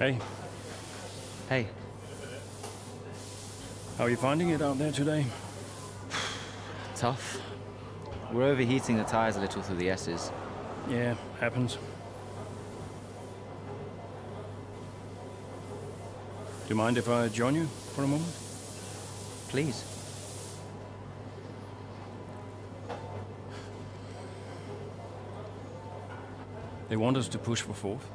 Hey, Hey, how are you finding it out there today? tough. We're overheating the tires a little through the S's. Yeah, happens. Do you mind if I join you for a moment? Please. They want us to push for fourth.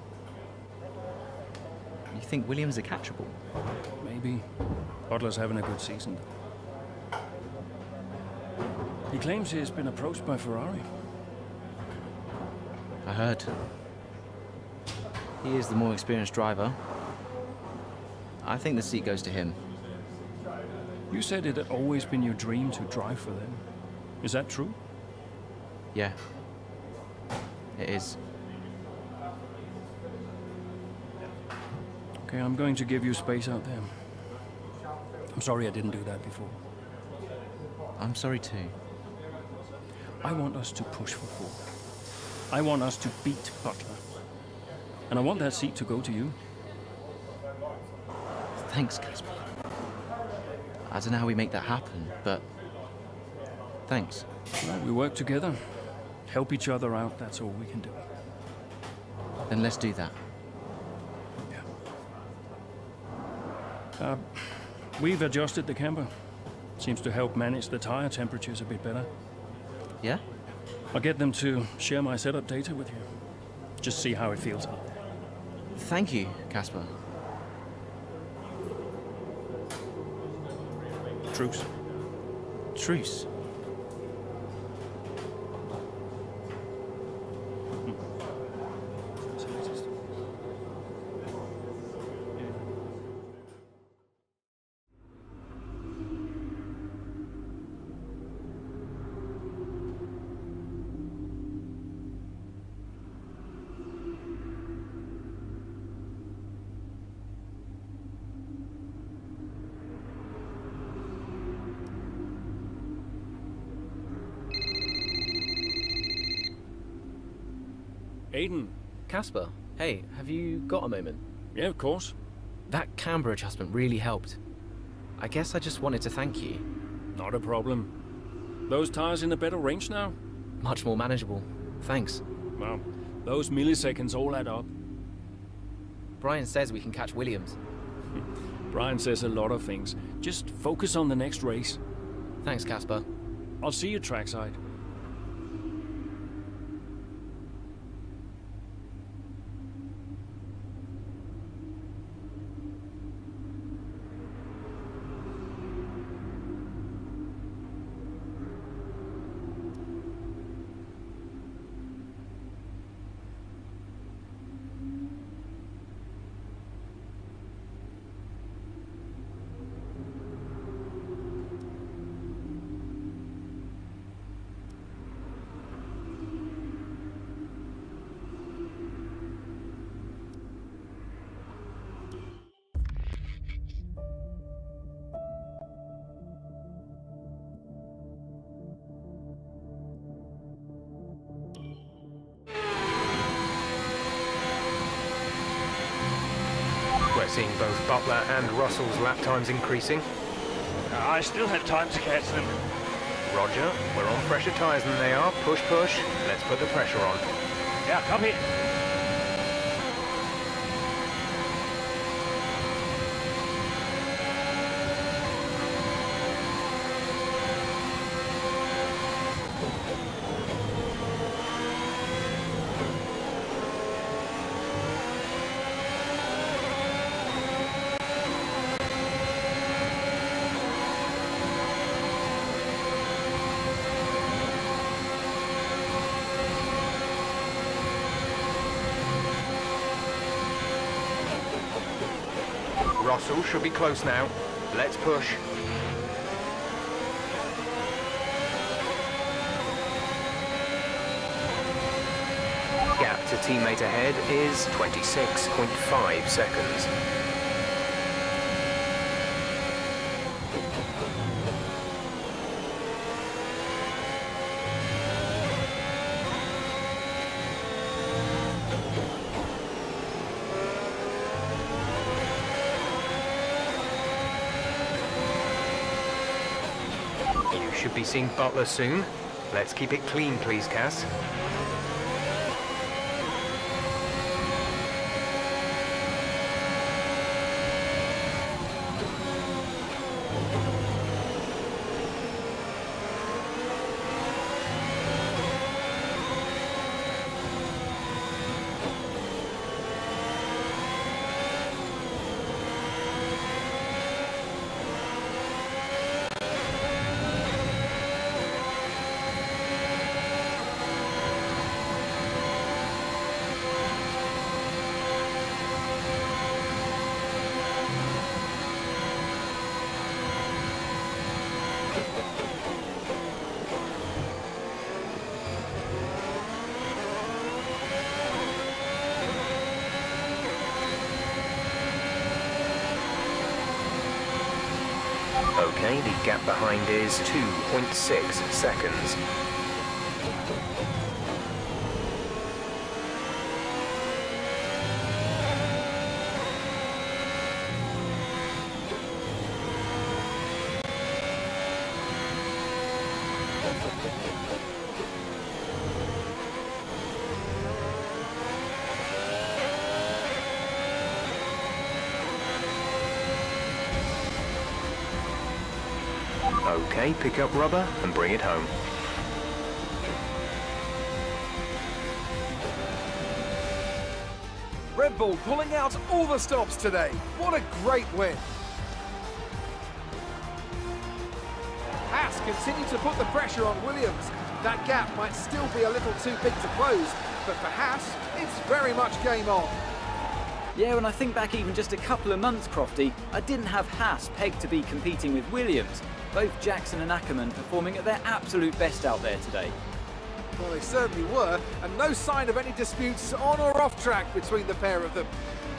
You think Williams are catchable? Maybe. Butler's having a good season. He claims he's been approached by Ferrari. I heard. He is the more experienced driver. I think the seat goes to him. You said it had always been your dream to drive for them. Is that true? Yeah. It is. Okay, I'm going to give you space out there. I'm sorry I didn't do that before. I'm sorry too. I want us to push for four. I want us to beat Butler. And I want that seat to go to you. Thanks, Casper. I don't know how we make that happen, but thanks. Well, we work together, help each other out, that's all we can do. Then let's do that. Uh, we've adjusted the camber. Seems to help manage the tire temperatures a bit better. Yeah? I'll get them to share my setup data with you. Just see how it feels out there. Thank you, Casper. Truce. Truce. Aiden. Casper, hey, have you got a moment? Yeah, of course. That camber adjustment really helped. I guess I just wanted to thank you. Not a problem. Those tires in a better range now? Much more manageable. Thanks. Well, those milliseconds all add up. Brian says we can catch Williams. Brian says a lot of things. Just focus on the next race. Thanks, Casper. I'll see you trackside. We're seeing both Butler and Russell's lap times increasing. I still have time to catch them. Roger, we're on fresher tyres than they are. Push, push. Let's put the pressure on. Yeah, copy. Russell should be close now. Let's push. Gap to teammate ahead is 26.5 seconds. You should be seeing Butler soon. Let's keep it clean, please, Cass. The gap behind is 2.6 seconds. Okay, pick up rubber and bring it home. Red Bull pulling out all the stops today. What a great win. Haas continue to put the pressure on Williams. That gap might still be a little too big to close, but for Haas, it's very much game on. Yeah, when I think back even just a couple of months, Crofty, I didn't have Haas pegged to be competing with Williams. Both Jackson and Akkerman performing at their absolute best out there today. Well, they certainly were, and no sign of any disputes on or off track between the pair of them.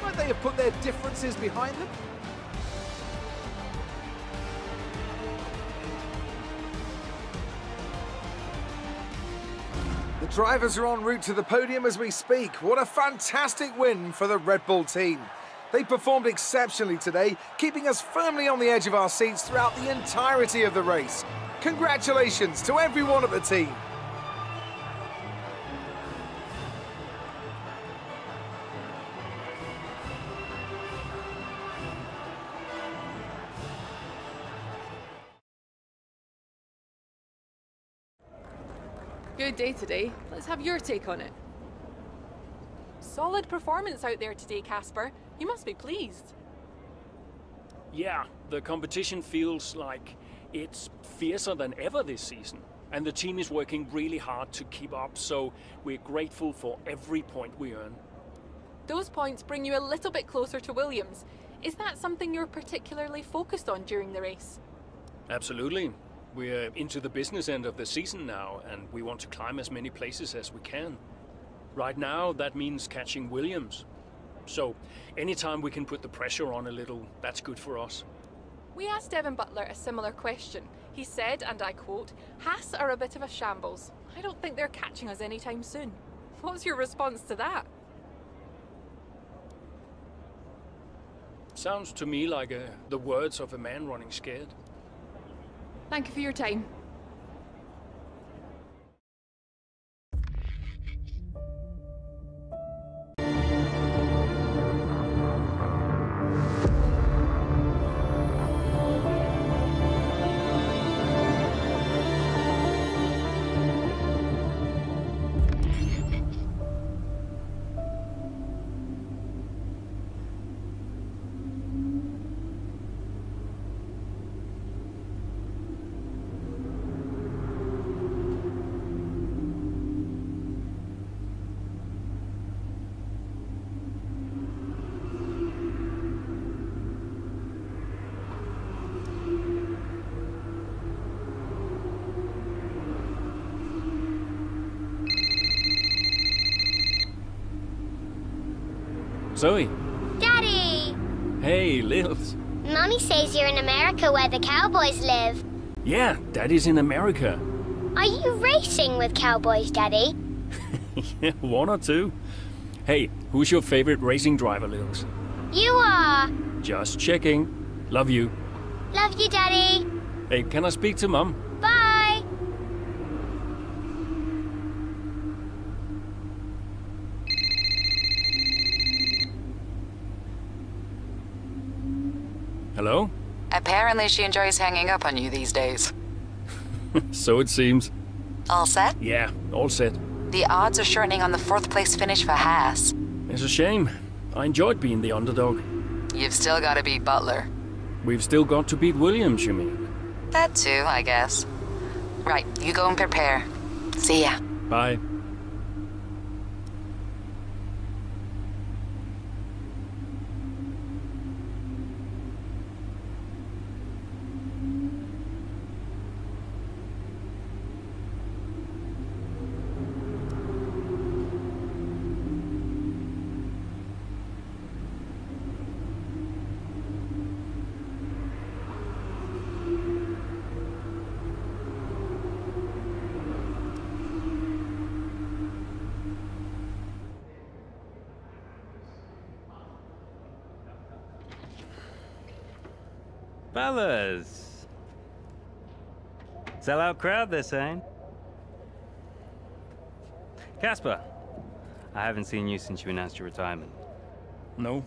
Might they have put their differences behind them? The drivers are en route to the podium as we speak. What a fantastic win for the Red Bull team. They performed exceptionally today, keeping us firmly on the edge of our seats throughout the entirety of the race. Congratulations to everyone at the team. Good day today. Let's have your take on it. Solid performance out there today, Casper. You must be pleased. Yeah, the competition feels like it's fiercer than ever this season. And the team is working really hard to keep up, so we're grateful for every point we earn. Those points bring you a little bit closer to Williams. Is that something you're particularly focused on during the race? Absolutely. We're into the business end of the season now, and we want to climb as many places as we can. Right now, that means catching Williams. So, anytime we can put the pressure on a little, that's good for us. We asked Devon Butler a similar question. He said, and I quote, Haas are a bit of a shambles. I don't think they're catching us anytime soon. What's your response to that? Sounds to me like uh, the words of a man running scared. Thank you for your time. Zoe. Daddy! Hey, Lils. Mummy says you're in America where the cowboys live. Yeah, Daddy's in America. Are you racing with cowboys, Daddy? yeah, one or two. Hey, who's your favorite racing driver, Lils? You are. Just checking. Love you. Love you, Daddy. Hey, can I speak to Mum? Bye. Hello? Apparently she enjoys hanging up on you these days. so it seems. All set? Yeah, all set. The odds are shortening on the fourth place finish for Haas. It's a shame. I enjoyed being the underdog. You've still got to beat Butler. We've still got to beat Williams, you mean? That too, I guess. Right, you go and prepare. See ya. Bye. Fellas! Sellout crowd, they're saying. Casper, I haven't seen you since you announced your retirement. No.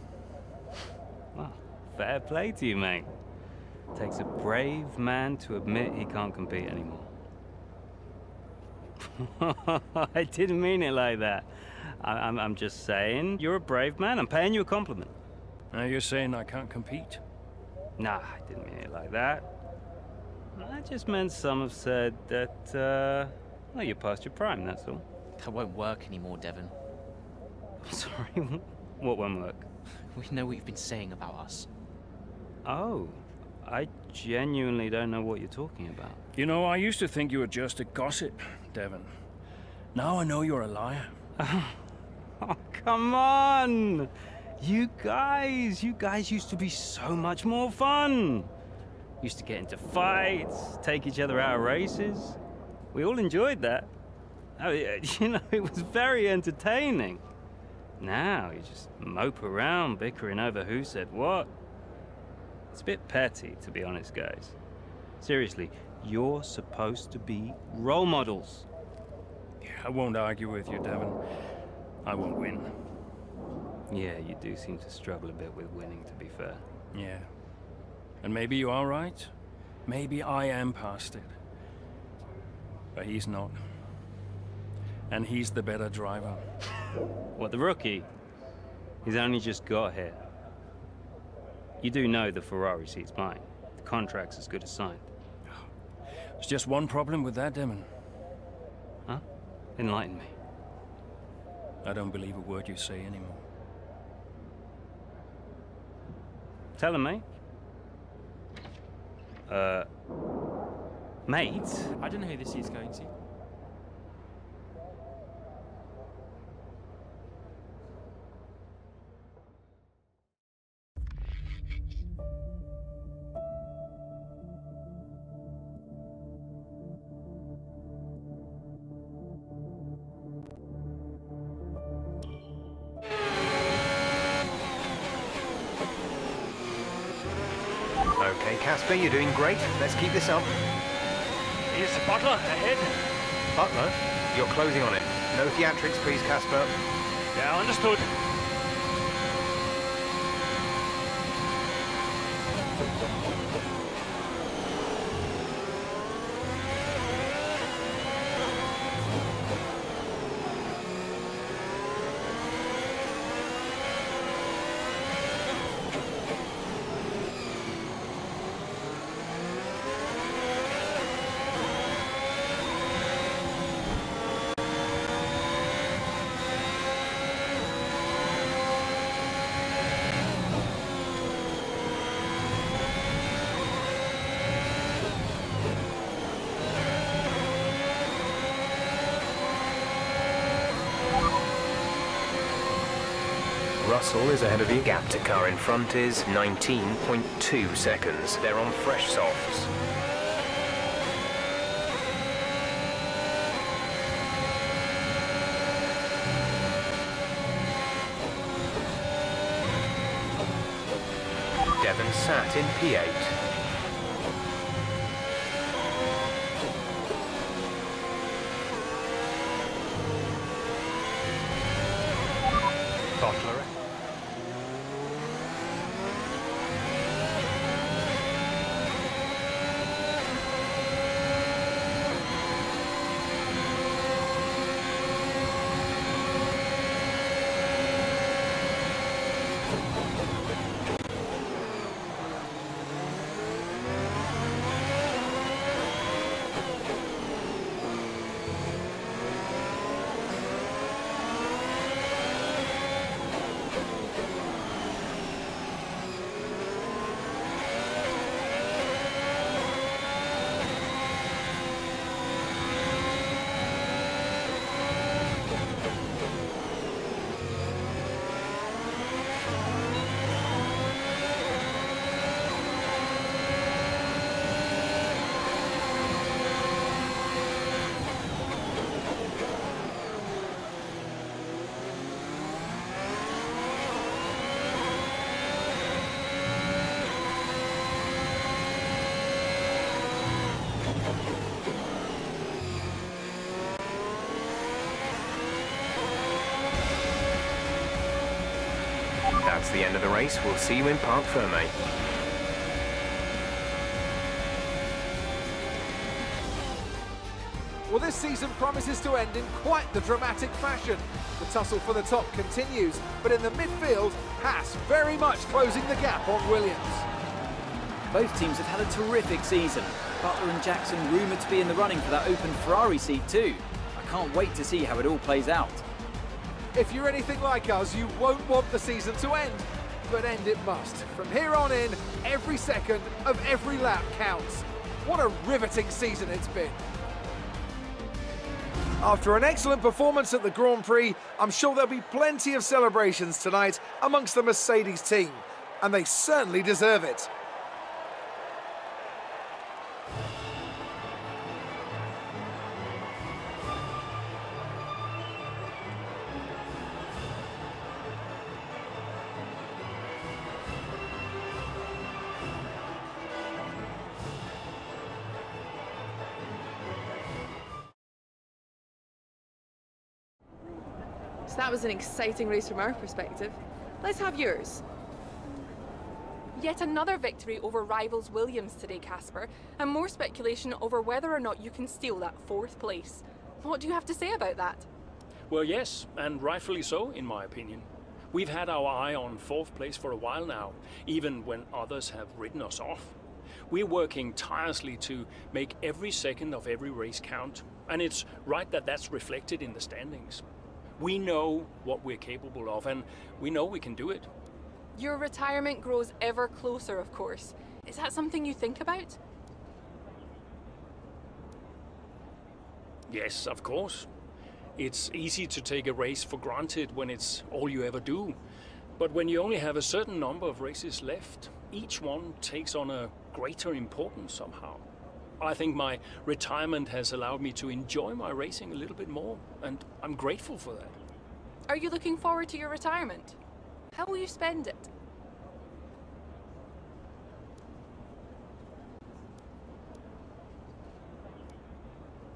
Well, fair play to you, mate. Takes a brave man to admit he can't compete anymore. I didn't mean it like that. I am I'm just saying, you're a brave man. I'm paying you a compliment. Now you're saying I can't compete? Nah, I didn't mean it like that. I just meant some have said that, uh, well, you're past your prime, that's all. That won't work anymore, Devon. Sorry, what won't work? We know what you've been saying about us. Oh, I genuinely don't know what you're talking about. You know, I used to think you were just a gossip, Devon. Now I know you're a liar. oh, come on! You guys, you guys used to be so much more fun. Used to get into fights, take each other out of races. We all enjoyed that. Oh, you know, it was very entertaining. Now you just mope around bickering over who said what. It's a bit petty, to be honest, guys. Seriously, you're supposed to be role models. Yeah, I won't argue with you, Devon. I won't win. Yeah, you do seem to struggle a bit with winning, to be fair. Yeah. And maybe you are right. Maybe I am past it. But he's not. And he's the better driver. What, the rookie? He's only just got here. You do know the Ferrari seat's mine. The contract's as good as signed. There's just one problem with that, Devon. Huh? Enlighten me. I don't believe a word you say anymore. Tell him, mate. Uh... Mate? I don't know who this is going to. Okay, Casper, you're doing great. Let's keep this up. Is Butler ahead? Butler, you're closing on it. No theatrics, please, Casper. Yeah, understood. Russell is ahead of you. Gap to car in front is 19.2 seconds. They're on fresh softs. Devon sat in P8. Butler. That's the end of the race. We'll see you in Parc Ferme. Well, this season promises to end in quite the dramatic fashion. The tussle for the top continues, but in the midfield, Haas very much closing the gap on Williams. Both teams have had a terrific season. Butler and Jackson rumoured to be in the running for that open Ferrari seat too. I can't wait to see how it all plays out. If you're anything like us, you won't want the season to end, but end it must. From here on in, every second of every lap counts. What a riveting season it's been. After an excellent performance at the Grand Prix, I'm sure there'll be plenty of celebrations tonight amongst the Mercedes team, and they certainly deserve it. That was an exciting race from our perspective. Let's have yours. Yet another victory over rivals Williams today, Casper, and more speculation over whether or not you can steal that fourth place. What do you have to say about that? Well, yes, and rightfully so, in my opinion. We've had our eye on fourth place for a while now, even when others have ridden us off. We're working tirelessly to make every second of every race count, and it's right that that's reflected in the standings. We know what we're capable of, and we know we can do it. Your retirement grows ever closer, of course. Is that something you think about? Yes, of course. It's easy to take a race for granted when it's all you ever do. But when you only have a certain number of races left, each one takes on a greater importance somehow. I think my retirement has allowed me to enjoy my racing a little bit more, and I'm grateful for that. Are you looking forward to your retirement? How will you spend it?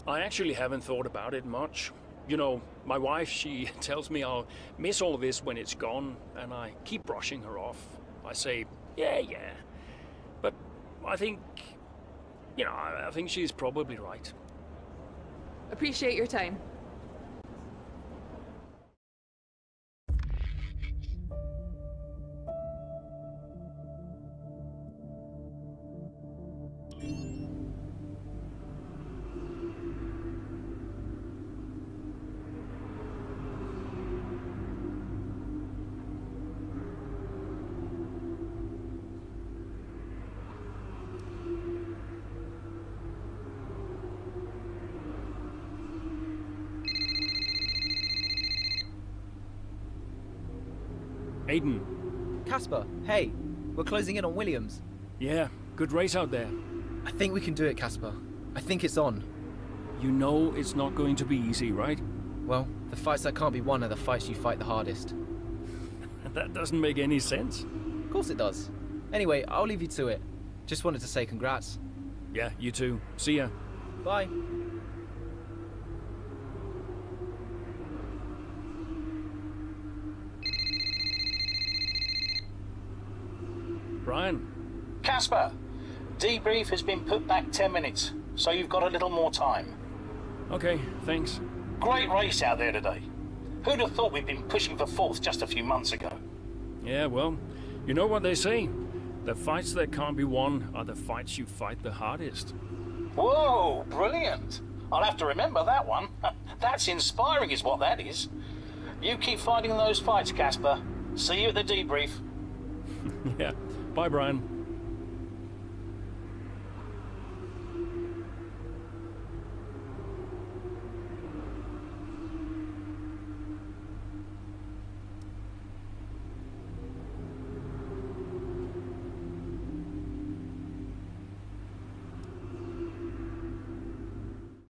I actually haven't thought about it much. You know, my wife, she tells me I'll miss all this when it's gone, and I keep brushing her off. I say, yeah, yeah. But I think, you know, I think she's probably right. Appreciate your time. Hey, we're closing in on Williams. Yeah, good race out there. I think we can do it, Casper. I think it's on. You know it's not going to be easy, right? Well, the fights that can't be won are the fights you fight the hardest. That doesn't make any sense. Of course it does. Anyway, I'll leave you to it. Just wanted to say congrats. Yeah, you too. See ya. Bye. Brian. Casper, debrief has been put back 10 minutes, so you've got a little more time. Okay, thanks. Great race out there today. Who'd have thought we'd been pushing for fourth just a few months ago? Yeah, well, you know what they say. The fights that can't be won are the fights you fight the hardest. Whoa, brilliant. I'll have to remember that one. That's inspiring, is what that is. You keep fighting those fights, Casper. See you at the debrief. yeah. Bye, Brian.